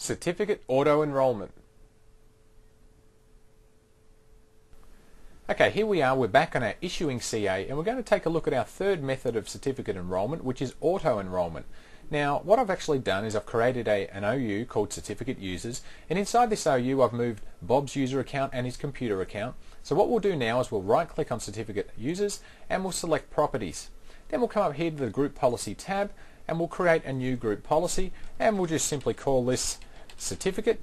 Certificate Auto Enrollment. Okay, here we are, we're back on our issuing CA and we're going to take a look at our third method of certificate enrolment which is auto enrolment. Now what I've actually done is I've created a, an OU called certificate users and inside this OU I've moved Bob's user account and his computer account. So what we'll do now is we'll right click on certificate users and we'll select properties. Then we'll come up here to the group policy tab and we'll create a new group policy and we'll just simply call this certificate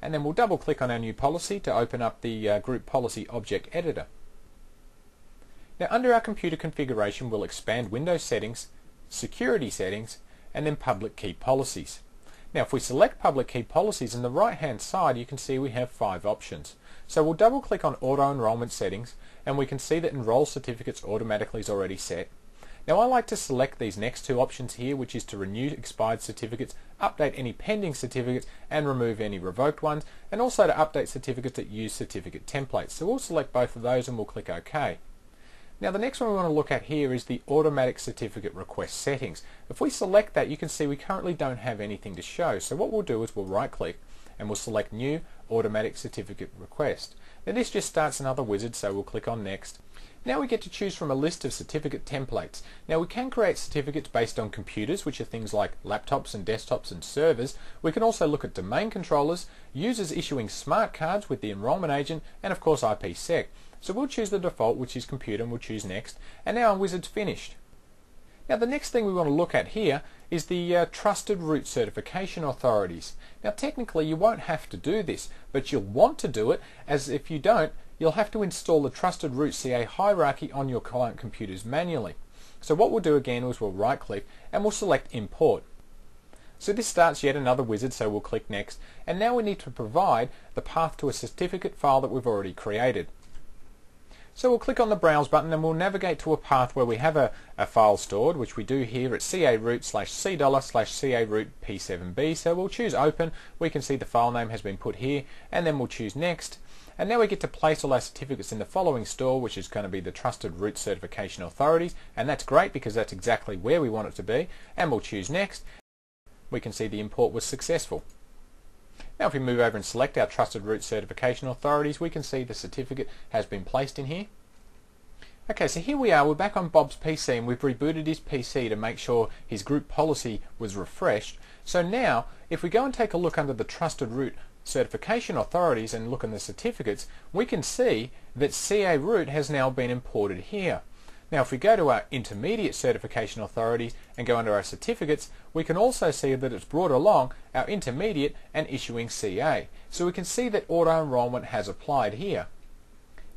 and then we'll double click on our new policy to open up the uh, group policy object editor. Now under our computer configuration we'll expand Windows settings, security settings and then public key policies. Now if we select public key policies in the right hand side you can see we have five options. So we'll double click on auto enrollment settings and we can see that enroll certificates automatically is already set now I like to select these next two options here, which is to renew expired certificates, update any pending certificates, and remove any revoked ones, and also to update certificates that use certificate templates. So we'll select both of those and we'll click OK. Now the next one we want to look at here is the automatic certificate request settings. If we select that you can see we currently don't have anything to show. So what we'll do is we'll right click and we'll select new automatic certificate request. Now this just starts another wizard so we'll click on next now we get to choose from a list of certificate templates. Now we can create certificates based on computers, which are things like laptops and desktops and servers. We can also look at domain controllers, users issuing smart cards with the enrollment agent, and of course IPsec. So we'll choose the default, which is computer, and we'll choose next. And now our wizard's finished. Now the next thing we want to look at here is the uh, Trusted Root Certification Authorities. Now technically you won't have to do this, but you'll want to do it as if you don't, you'll have to install the Trusted Root CA hierarchy on your client computers manually. So what we'll do again is we'll right click and we'll select import. So this starts yet another wizard so we'll click next and now we need to provide the path to a certificate file that we've already created. So we'll click on the Browse button and we'll navigate to a path where we have a, a file stored, which we do here at caroot slash c dollar slash caroot p7b. So we'll choose Open. We can see the file name has been put here, and then we'll choose Next. And now we get to place all our certificates in the following store, which is going to be the Trusted Root Certification Authorities, and that's great because that's exactly where we want it to be. And we'll choose Next. We can see the import was successful. Now if we move over and select our Trusted Root Certification Authorities, we can see the certificate has been placed in here. Okay, so here we are, we're back on Bob's PC and we've rebooted his PC to make sure his group policy was refreshed. So now, if we go and take a look under the Trusted Root Certification Authorities and look in the certificates, we can see that CA Root has now been imported here. Now if we go to our intermediate certification authorities and go under our certificates, we can also see that it's brought along our intermediate and issuing CA. So we can see that auto enrollment has applied here.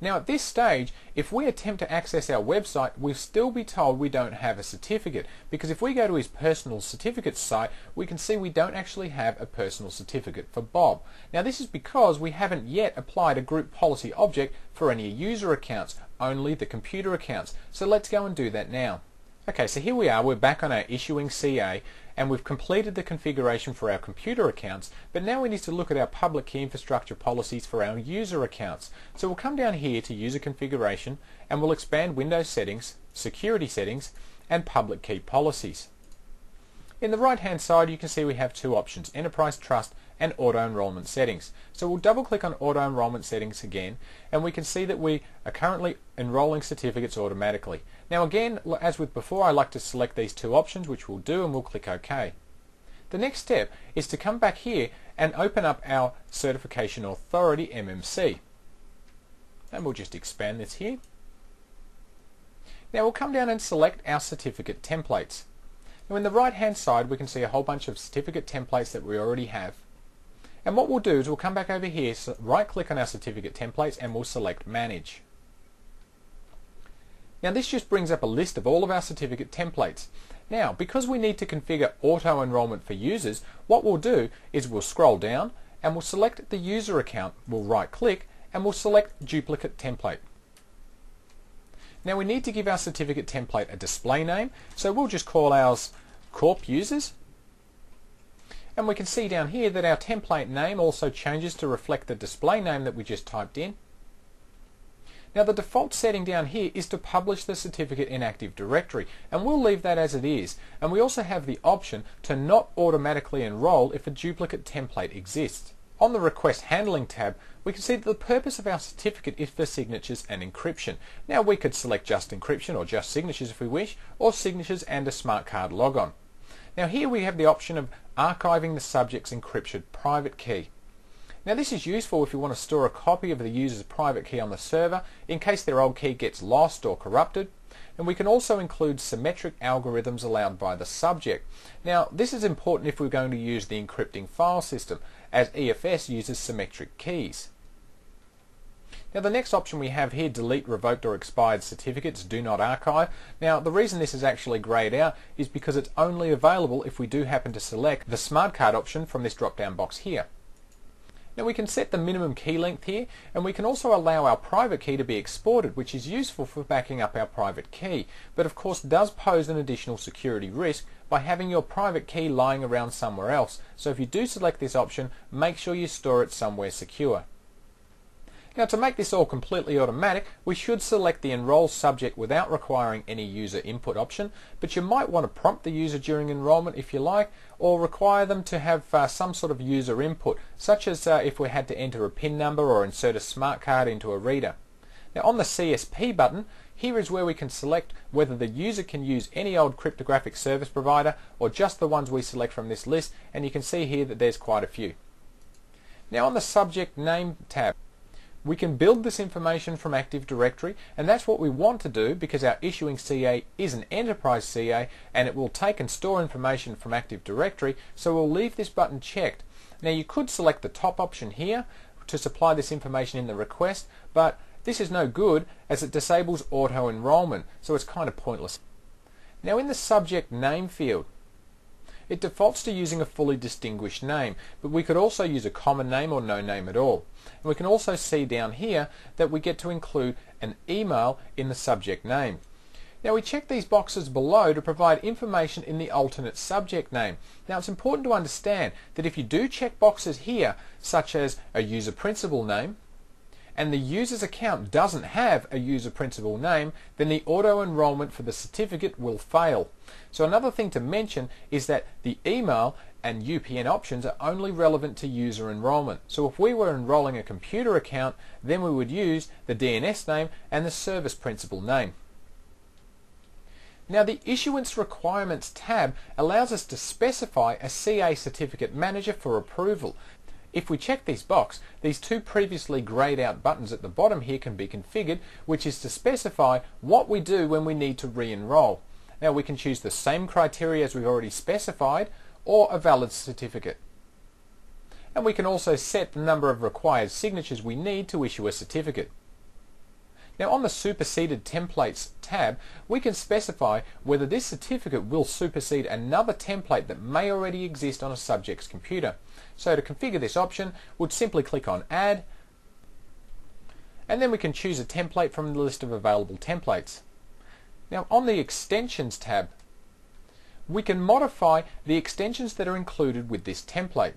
Now at this stage, if we attempt to access our website, we'll still be told we don't have a certificate because if we go to his personal certificate site, we can see we don't actually have a personal certificate for Bob. Now this is because we haven't yet applied a group policy object for any user accounts, only the computer accounts. So let's go and do that now. Okay, so here we are, we're back on our issuing CA and we've completed the configuration for our computer accounts, but now we need to look at our public key infrastructure policies for our user accounts. So we'll come down here to user configuration and we'll expand Windows settings, security settings, and public key policies. In the right hand side you can see we have two options, Enterprise Trust and Auto Enrollment Settings. So we'll double click on Auto Enrollment Settings again and we can see that we are currently enrolling certificates automatically. Now again, as with before, I like to select these two options, which we'll do and we'll click OK. The next step is to come back here and open up our Certification Authority MMC. And we'll just expand this here. Now we'll come down and select our certificate templates. Now in the right hand side we can see a whole bunch of certificate templates that we already have. And what we'll do is we'll come back over here, right click on our certificate templates and we'll select manage. Now this just brings up a list of all of our certificate templates. Now because we need to configure auto enrollment for users, what we'll do is we'll scroll down and we'll select the user account, we'll right click and we'll select duplicate template. Now we need to give our certificate template a display name, so we'll just call ours Corp Users. And we can see down here that our template name also changes to reflect the display name that we just typed in. Now the default setting down here is to publish the certificate in Active Directory and we'll leave that as it is and we also have the option to not automatically enroll if a duplicate template exists. On the Request Handling tab, we can see that the purpose of our certificate is for signatures and encryption. Now we could select just encryption or just signatures if we wish, or signatures and a smart card logon. Now here we have the option of archiving the subject's encrypted private key. Now this is useful if you want to store a copy of the user's private key on the server in case their old key gets lost or corrupted. And we can also include symmetric algorithms allowed by the subject. Now this is important if we're going to use the encrypting file system as EFS uses symmetric keys. Now the next option we have here, delete revoked or expired certificates, do not archive. Now the reason this is actually greyed out is because it's only available if we do happen to select the smart card option from this drop down box here. Now we can set the minimum key length here and we can also allow our private key to be exported which is useful for backing up our private key but of course does pose an additional security risk by having your private key lying around somewhere else so if you do select this option make sure you store it somewhere secure. Now to make this all completely automatic, we should select the enroll subject without requiring any user input option, but you might want to prompt the user during enrollment if you like, or require them to have uh, some sort of user input, such as uh, if we had to enter a PIN number or insert a smart card into a reader. Now on the CSP button, here is where we can select whether the user can use any old cryptographic service provider or just the ones we select from this list, and you can see here that there's quite a few. Now on the subject name tab, we can build this information from Active Directory and that's what we want to do because our issuing CA is an enterprise CA and it will take and store information from Active Directory so we'll leave this button checked. Now you could select the top option here to supply this information in the request but this is no good as it disables auto enrollment so it's kind of pointless. Now in the subject name field it defaults to using a fully distinguished name, but we could also use a common name or no name at all. And we can also see down here that we get to include an email in the subject name. Now we check these boxes below to provide information in the alternate subject name. Now it's important to understand that if you do check boxes here, such as a user principal name, and the user's account doesn't have a user principal name, then the auto enrollment for the certificate will fail. So another thing to mention is that the email and UPN options are only relevant to user enrollment. So if we were enrolling a computer account, then we would use the DNS name and the service principal name. Now the Issuance Requirements tab allows us to specify a CA certificate manager for approval. If we check this box, these two previously greyed out buttons at the bottom here can be configured, which is to specify what we do when we need to re-enroll. Now we can choose the same criteria as we've already specified, or a valid certificate. And we can also set the number of required signatures we need to issue a certificate. Now on the Superseded Templates tab, we can specify whether this certificate will supersede another template that may already exist on a subject's computer. So to configure this option, we'd simply click on Add, and then we can choose a template from the list of available templates. Now on the Extensions tab, we can modify the extensions that are included with this template.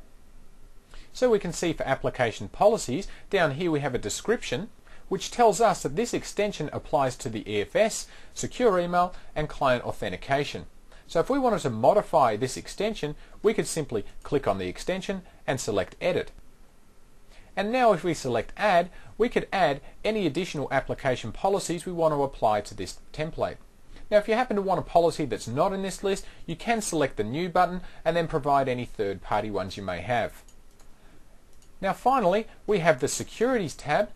So we can see for application policies, down here we have a description which tells us that this extension applies to the EFS, secure email, and client authentication. So if we wanted to modify this extension, we could simply click on the extension and select Edit. And now if we select Add, we could add any additional application policies we want to apply to this template. Now if you happen to want a policy that's not in this list, you can select the New button and then provide any third-party ones you may have. Now finally, we have the Securities tab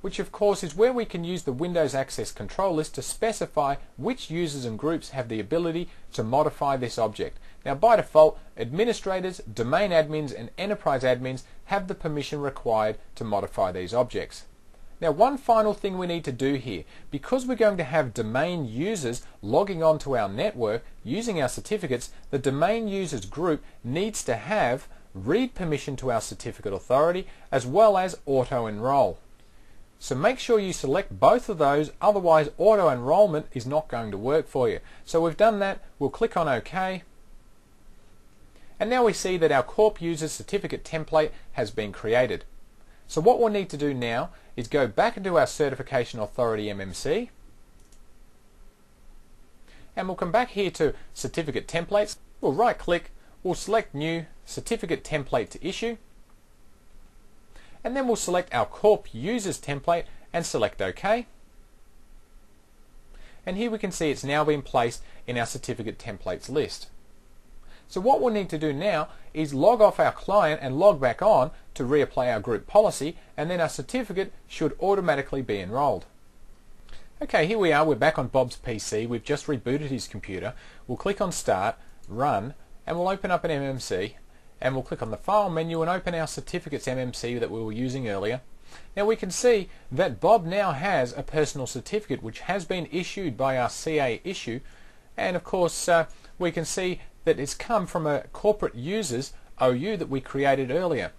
which of course is where we can use the Windows Access Control List to specify which users and groups have the ability to modify this object. Now by default, administrators, domain admins and enterprise admins have the permission required to modify these objects. Now one final thing we need to do here, because we're going to have domain users logging onto our network using our certificates, the domain users group needs to have read permission to our certificate authority as well as auto enroll. So make sure you select both of those, otherwise auto enrollment is not going to work for you. So we've done that, we'll click on OK. And now we see that our Corp user certificate template has been created. So what we'll need to do now is go back into our Certification Authority MMC and we'll come back here to Certificate Templates. We'll right click, we'll select New Certificate Template to Issue and then we'll select our Corp Users template and select OK. And here we can see it's now been placed in our certificate templates list. So what we'll need to do now is log off our client and log back on to reapply our group policy and then our certificate should automatically be enrolled. Okay, here we are, we're back on Bob's PC, we've just rebooted his computer. We'll click on Start, Run, and we'll open up an MMC and we'll click on the File menu and open our Certificates MMC that we were using earlier. Now we can see that Bob now has a personal certificate which has been issued by our CA issue and of course uh, we can see that it's come from a corporate users OU that we created earlier.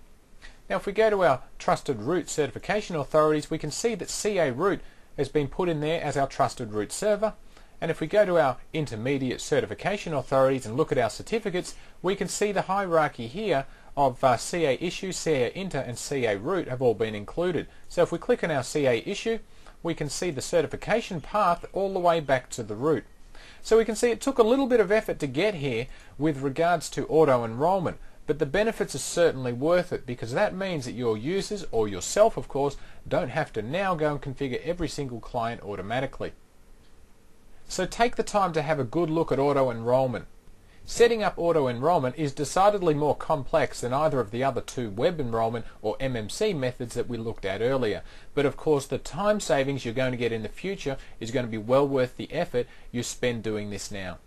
Now if we go to our trusted root certification authorities we can see that CA root has been put in there as our trusted root server and if we go to our intermediate certification authorities and look at our certificates, we can see the hierarchy here of uh, CA issue, CA inter and CA root have all been included. So if we click on our CA issue, we can see the certification path all the way back to the root. So we can see it took a little bit of effort to get here with regards to auto enrollment, but the benefits are certainly worth it because that means that your users, or yourself of course, don't have to now go and configure every single client automatically. So take the time to have a good look at auto enrollment. Setting up auto enrollment is decidedly more complex than either of the other two web enrollment or MMC methods that we looked at earlier. But of course the time savings you're going to get in the future is going to be well worth the effort you spend doing this now.